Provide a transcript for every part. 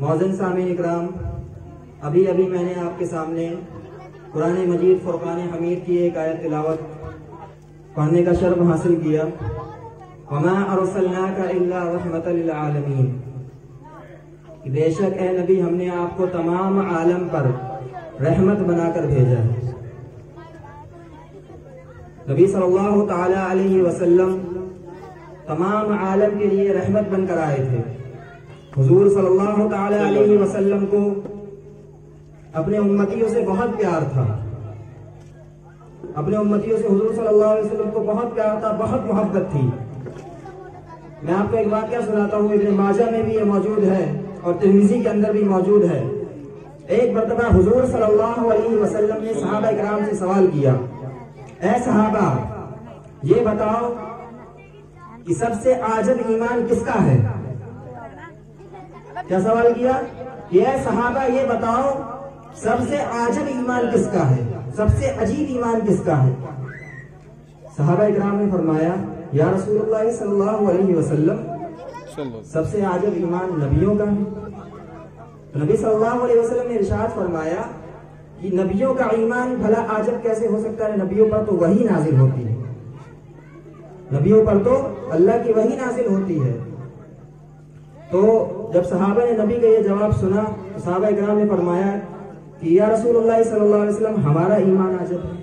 मौजन सामीन इकराम, अभी अभी मैंने आपके सामने कुरान मजीद, फुरकान हमीद की एक आयत तिलावत पढ़ने का शर्फ हासिल किया। आलमीन। कि बेशक ए नबी, हमने आपको तमाम आलम पर रहमत बनाकर भेजा है। नबी सल्लल्लाहु अलैहि वसल्लम तमाम आलम के लिए रहमत बनकर आए थे। हुजूर वसल्लम को अपने उम्मतियों से बहुत प्यार था। अपने उम्मतियों से हुजूर वसल्लम को बहुत प्यार था, बहुत मोहब्बत थी। मैं आपको एक वाक्य सुनाता हूँ, इब्न माजा में भी ये मौजूद है और तिरमिजी के अंदर भी मौजूद है। एक मरतबा हुजूर वसल्लम ने सहाबा इकराम से सवाल किया ऐ सहाबा, ये बताओ कि सबसे आजब ईमान किसका है? क्या सवाल किया? कि ऐ सहाबा ये बताओ सबसे आजब ईमान किसका है? सबसे अजीब ईमान किसका है? सहाबा इकराम ने फरमाया या रसूलुल्लाह सल्लल्लाहु अलैहि वसल्लम सबसे आजब ईमान नबियों का है। नबी सल्लल्लाहु अलैहि वसल्लम ने इरशाद फरमाया कि नबियों का ईमान भला आजब कैसे हो सकता है? नबियों पर तो वही नाजिल होती है। नबियों पर तो अल्लाह की वही नाजिल होती है। तो जब सहाबा ने नबी का ये जवाब सुना तो सहाबा इकराम ने फरमाया कि, या अलैहि वसल्लम, हमारा ईमान आजब है।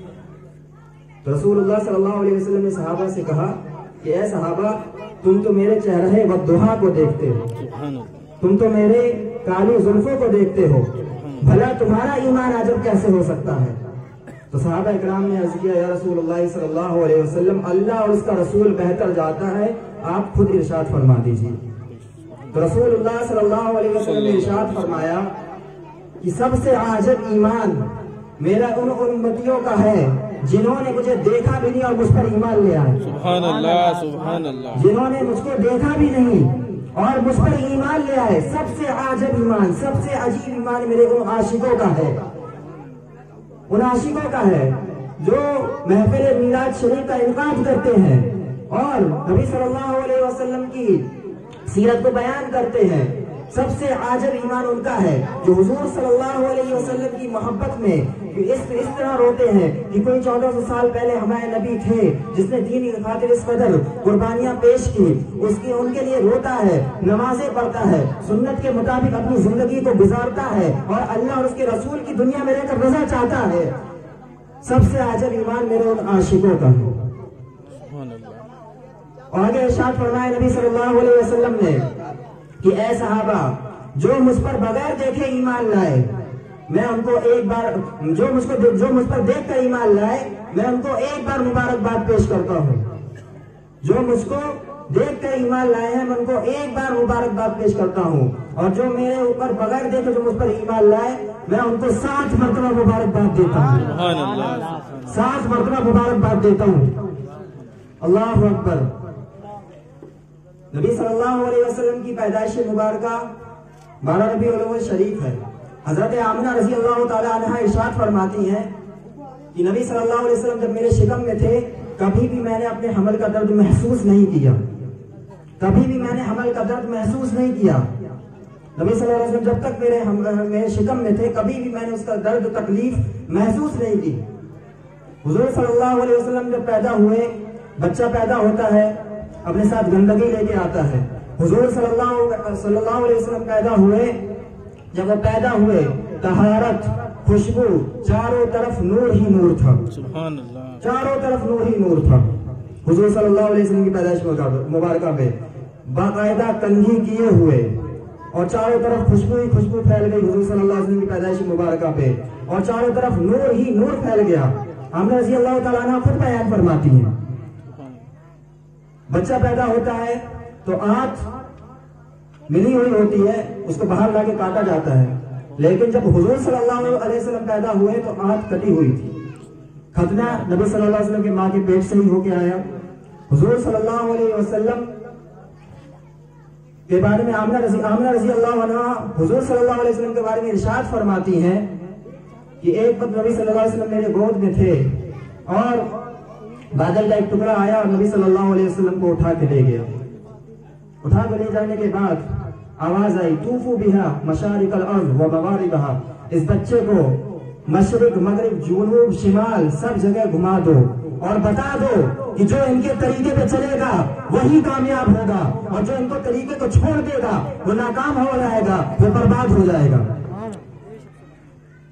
तो अलैहि वसल्लम ने सहाबा से कहा कि ऐ सहाबा, तुम तो मेरे चेहरे व दुहा को देखते हो। तुम तो मेरे काली जुल्फों को देखते हो। भला तुम्हारा ईमान आजब कैसे हो सकता है? तो साहबा इकराम ने अर्ज़ किया अलैहि वसल्लम, अल्लाह और उसका रसूल बेहतर जाता है। आप खुद इरशाद फरमा दीजिए। रसूलुल्लाह सल्लल्लाहु अलैहि वसल्लम ने इरशाद फरमाया कि सबसे आजब ईमान मेरा उन उम्मतियों का है जिन्होंने मुझे देखा भी नहीं और मुझ पर ईमान ले आए सुभान अल्लाह सुभान अल्लाह जिन्होंने मुझको देखा भी नहीं और मुझ पर ईमान ले आए सबसे आजब ईमान सबसे अजीब ईमान मेरे उन आशिकों का है उन आशिकों का है जो महफिल मीराज शरीफ का इनकाद करते हैं और नबी सल्लल्लाहु अलैहि वसल्लम की सीरत को बयान करते हैं। सबसे आजब ईमान उनका है जो हजूर सल्लल्लाहु अलैहि वसल्लम की मोहब्बत में इस इस तरह रोते हैं कि कोई चौदह सौ साल पहले हमारे नबी थे, जिसने दीन की खातिर इस कदर कुर्बानियाँ पेश की, उसकी, उनके लिए रोता है, नमाजें पढ़ता है, सुन्नत के मुताबिक अपनी ज़िंदगी को गुजारता है और अल्लाह और उसके रसूल की दुनिया में रहकर रजा चाहता है। सबसे आजब ईमान मेरे उन आशिकों का है। और आगे इरशाद फरमाया नबी सल्लल्लाहु अलैहि वसल्लम ने कि ऐ सहाबा जो मुझ पर बगैर देखे ईमान लाए मैं उनको एक बार जो मुझको जो मुझ पर देख कर ईमान लाए मैं उनको एक बार मुबारकबाद पेश करता हूँ। जो मुझको देख कर ईमान लाए हैं मैं उनको एक बार मुबारकबाद पेश करता हूँ। और जो मेरे ऊपर बगैर देखे जो मुझ पर ईमान लाए मैं उनको सात मरतबा मुबारकबाद देता हूँ। सात मरतबा मुबारकबाद देता हूँ। अल्लाह अकबर। नबी सल्लल्लाहु अलैहि वसल्लम की पैदाइश मुबारक बारह उल शरीफ है। हज़रत आमना रज़ी अल्लाह अन्हा फरमाती हैं कि नबी सल्लल्लाहु अलैहि वसल्लम जब मेरे शिकम में थे, कभी भी मैंने अपने हमल का दर्द महसूस नहीं किया। कभी भी मैंने हमल का दर्द महसूस नहीं किया। नबी सल्लल्लाहु अलैहि वसल्लम जब तक मेरे हम, मेरे शिकम में थे, कभी भी मैंने उसका दर्द, तकलीफ़ महसूस नहीं की। हुजूर सल्लल्लाहु जब पैदा हुए, बच्चा पैदा होता है अपने साथ गंदगी लेके आता है। हुजूर सल्लल्लाहु सल्लल्लाहु अलैहि वसल्लम पैदा हुए। जब वो पैदा हुए तहारत खुशबू चारों तरफ़ नूर ही नूर था। चारों तरफ़ नूर ही नूर था। हुजूर सल्लल्लाहु अलैहि वसल्लम की पैदाइश मुबारक पे। बाकायदा कंघी किए हुए। और चारों तरफ़ खुशबू ही खुशबू फैल गई हुजूर सल्लल्लाहु अलैहि वसल्लम की पैदाइश मुबारक पे। और चारों तरफ़ नूर ही नूर फैल गया। हमने रज़ी अल्लाह तआला अन्हा खुद बयान फरमाती हैं। बच्चा पैदा होता है तो आँख मिली हुई होती है, उसको बाहर लाके काटा जाता है। लेकिन जब हुजूर सल्लल्लाहु अलैहि वसल्लम पैदा हुए तो आँख कटी हुई थी। खतना नबी सल्लल्लाहु अलैहि वसल्लम के माँ के पेट से ही होके आया। हुजूर सल्लल्लाहु अलैहि वसल्लम के बारे में आमना रज़ी आमना रज़ी अल्लाह हुजूर सल्लल्लाहु अलैहि वसल्लम के बारे में इरशाद फरमाती हैं कि एक वक्त नबी सल्लल्लाहु अलैहि वसल्लम मेरे गोद में थे और बादल का एक टुकड़ा आया और नबी सल्लल्लाहु अलैहि वसल्लम को उठा के ले गया। उठा के ले जाने के बाद आवाज़ आई, तूफू बिहा मशारिकल अर्ज़ व मगारिबहा। इस बच्चे को, मशरिक, मगरिब, जुनूब, शिमाल, सब जगह घुमा दो और बता दो कि जो इनके तरीके पे चलेगा, वही कामयाब होगा और जो इनको तरीके को छोड़ देगा, वो नाकाम हो जाएगा, वो बर्बाद हो जाएगा।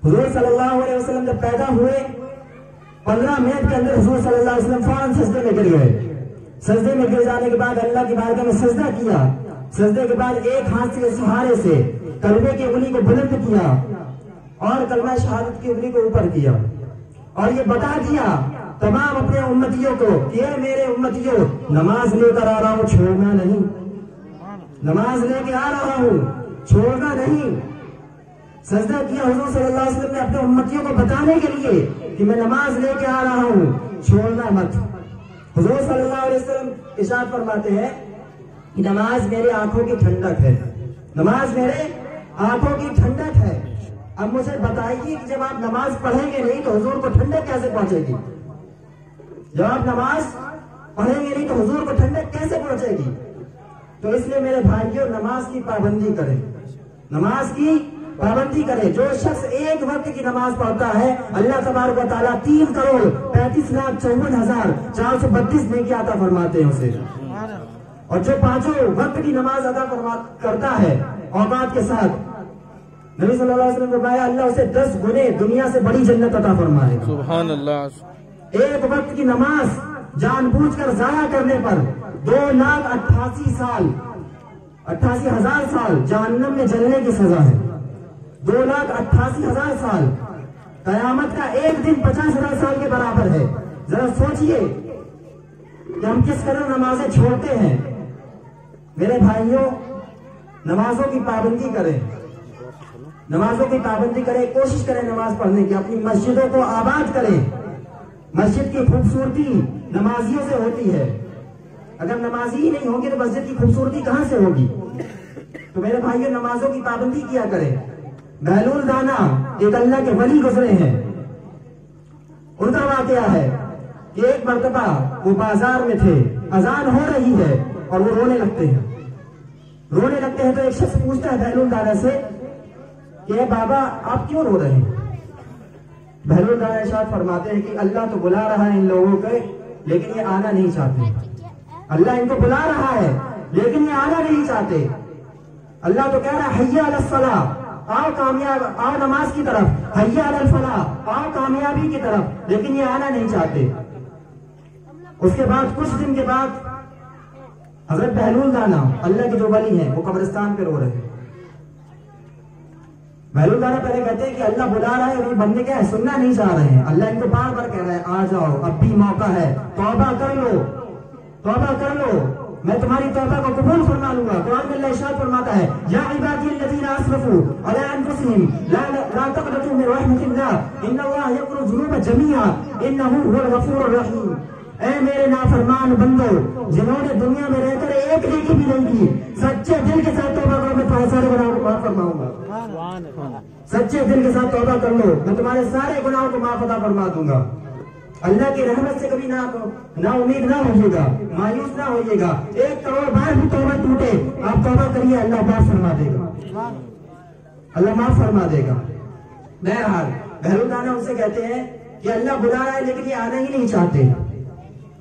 सल्लल्लाहु अलैहि वसल्लम जब पैदा हुए पंद्रह मिनट के अंदर हुजूर वसल्लम फ़ौरन सजदे में गिर गए। सजदे में गिर जाने के बाद अल्लाह की बारगाह में सजदा किया। सजदे के बाद एक हाथ के सहारे से कलमे की उंगली को बुलंद किया और कलमा शहादत की उंगली को ऊपर किया। और ये बता दिया तमाम अपने उम्मतियों को कि ये मेरे उम्मतियों, नमाज़ लेकर आ रहा हूँ, छोड़ना नहीं। नमाज़ लेके आ रहा हूँ, छोड़ना नहीं। सजदा किया हजूर सल्लल्लाहु अलैहि वसल्लम ने अपने उम्मतियों को बताने के लिए कि मैं नमाज़ लेके आ रहा हूँ। छोड़ना मत। हुजूर सल्लल्लाहु अलैहि वसल्लम इशाद फरमाते हैं कि नमाज़ मेरे आँखों की ठंडक है। नमाज़ मेरे आँखों की ठंडक है। अब मुझे बताइए कि जब आप नमाज़ पढ़ेंगे नहीं तो हुजूर को ठंडक कैसे पहुंचेगी? जब आप नमाज़ पढ़ेंगे नहीं तो हुजूर को ठंडक कैसे पहुंचेगी? तो इसलिए मेरे भाइयों, नमाज़ की पाबंदी करें। नमाज़ की पाबंदी करे। जो शख्स एक वक्त की नमाज़ पढ़ता है अल्लाह तबारक व ताला तीन करोड़ पैंतीस लाख चौवन हज़ार चार सौ बत्तीस नेकी आता फरमाते हैं उसे। और जो पाँचों वक्त की नमाज़ अदा करता है औकात के साथ नबी सल्लल्लाहु अलैहि वसल्लम ने फरमाया अल्लाह उसे दस गुने दुनिया से बड़ी जन्नत अता फरमाएगा। सुबहान अल्लाह एक वक्त की नमाज़ जानबूझकर जाया करने पर दो लाख अट्ठासी साल अट्ठासी हज़ार साल जहन्नम में जलने की सजा है। दो लाख अट्ठासी हज़ार साल। कयामत का एक दिन पचास हज़ार साल के बराबर है। जरा सोचिए कि हम किस तरह नमाजें छोड़ते हैं। मेरे भाइयों, नमाजों की पाबंदी करें। नमाजों की पाबंदी करें, कोशिश करें नमाज़ पढ़ने की, अपनी मस्जिदों को आबाद करें। मस्जिद की खूबसूरती नमाजियों से होती है। अगर नमाजी ही नहीं होगी तो मस्जिद की खूबसूरती कहाँ से होगी? तो मेरे भाइयों, नमाजों की पाबंदी किया करें। बहलूल दाना एक अल्लाह के वली गुजरे हैं। उनका वाकया है कि एक मरतबा वो बाज़ार में थे, अजान हो रही है और वो रोने लगते हैं। रोने लगते हैं तो एक शख्स पूछता है बहलूल दाना से कि बाबा, आप क्यों रो रहे हैं? बहलूल दाना इरशाद फरमाते हैं कि, अल्लाह तो बुला रहा है इन लोगों को, लेकिन ये आना नहीं चाहते। अल्लाह इनको बुला रहा है, लेकिन ये आना नहीं चाहते। अल्लाह तो कह रहा है हैया सलाह आओ कामयाब आओ नमाज़ की तरफ़ अल फलाह आओ कामयाबी की तरफ़। लेकिन ये आना नहीं चाहते। उसके बाद, कुछ दिन के बाद, हज़रत बहलूल दाना अल्लाह के जो वली हैं, वो कब्रिस्तान पे रो रहे हैं। बहलूल दाना पहले कहते हैं कि अल्लाह बुला रहा है और ये बंदे क्या है, सुनना नहीं चाह रहे हैं। अल्लाह इनको बार बार कह रहा है, आ जाओ, अब भी मौका है। तोबा कर लो। तोबा कर लो। मैं तुम्हारी तौबा को कबूल फरमा लूँगा। कुरान में अल्लाह इरशाद फरमाता है या इबादी अल्लज़ीना असरफू अला अनफुसिहिम ला ला तक़नतू मिन रहमतिल्लाह इन्नल्लाह यग़फिरु ज़ुनूब जमीआ इन्नहु हुवल गफूरुर रहीम। ऐ मेरे नाफरमान बंदो जिन्होंने दुनिया में रहकर एक नेकी भी नहीं की सच्चे दिल के साथ तौबा करो मैं तुम्हारे सारे गुनाहों को माफ़ फरमाऊँगा। सच्चे दिल के साथ तौबा कर लो मैं तुम्हारे सारे गुनाहों को माफ़ अदा फरमा दूँगा। अल्लाह की रहमत से कभी ना ना उम्मीद ना होइएगा मायूस ना होइएगा। एक करोड़ बार भी तौबा टूटे, आप तौबा करिए, अल्लाह माफ़ फरमा देगा। अल्लाह माफ़ फरमा देगा। बहरहाल दाना उनसे कहते हैं कि अल्लाह बुला रहा है, लेकिन ये आना ही नहीं चाहते।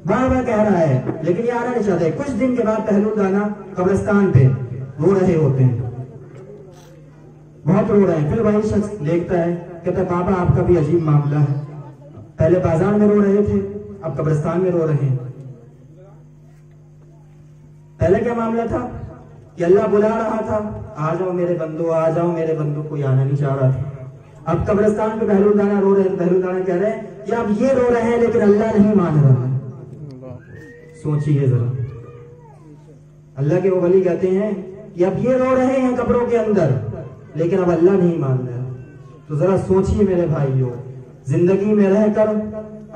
बार बार कह रहा है, लेकिन ये आना नहीं चाहते। कुछ दिन के बाद पहलू दाना कब्रिस्तान पे रो रहे होते हैं। बहुत रो रहे हैं। फिर वही शख्स देखता है, कहता है, बाबा, आपका भी अजीब मामला है। पहले बाज़ार में रो रहे थे, अब कब्रिस्तान में रो रहे हैं। पहले क्या मामला था? कि अल्लाह बुला रहा था, आ जाओ मेरे बंधु आ जाओ मेरे बंधु कोई आना नहीं चाह रहा था। अब कब्रिस्तान पे बहलूल दाना रो रहे हैं बहलूल दाना कह रहे हैं कि अब ये रो रहे हैं, लेकिन अल्लाह नहीं मान रहा। सोचिए जरा। अल्लाह के वो वली कहते हैं कि अब ये रो रहे हैं कब्रों के अंदर, लेकिन अब अल्लाह नहीं मान रहा। तो जरा सोचिए मेरे भाइयों ज़िंदगी में रहकर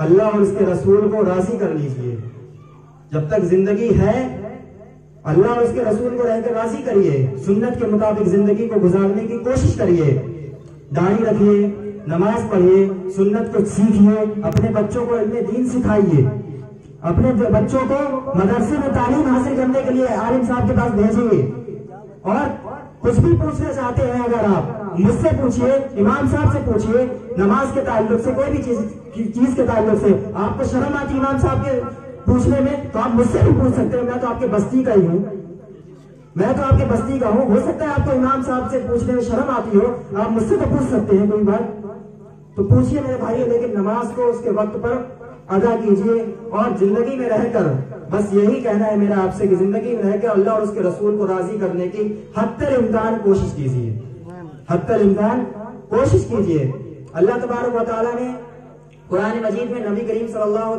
अल्लाह और उसके रसूल को राज़ी कर लीजिए। जब तक ज़िंदगी है, अल्लाह और उसके रसूल को रहकर राज़ी करिए। सुन्नत के मुताबिक ज़िंदगी को गुजारने की कोशिश करिए। दाढ़ी रखिए, नमाज़ पढ़िए, सुन्नत को सीखिए, अपने बच्चों को इतने दीन सिखाइए। अपने बच्चों को मदरसे में तालीम हासिल करने के लिए आलिम साहब के पास भेजिए। और कुछ भी पूछना चाहते हैं अगर आप। मुझसे पूछिए, इमाम साहब से पूछिए, नमाज़ के ताल्लुक से, कोई भी चीज़ चीज़ के ताल्लुक से, आपको शर्म आती इमाम साहब के पूछने में तो आप मुझसे भी पूछ सकते हैं, मैं तो आपके बस्ती का ही हूँ। मैं तो आपके बस्ती का हूँ। हो सकता है आपको इमाम साहब से पूछने में शर्म आती हो, आप मुझसे तो पूछ सकते हैं कोई बात। तो पूछिए मेरे भाई, लेकिन नमाज़ को उसके वक्त पर अदा कीजिए और ज़िंदगी में रहकर बस यही कहना है मेरा आपसे कि ज़िंदगी में रहकर अल्लाह और उसके रसूल को राज़ी करने की हत्तर इम्कान कोशिश कीजिए। हत्तर इम्कान कोशिश कीजिए। अल्लाह तबारक ने कुरान मजीद में नबी करीम सल्लल्लाहु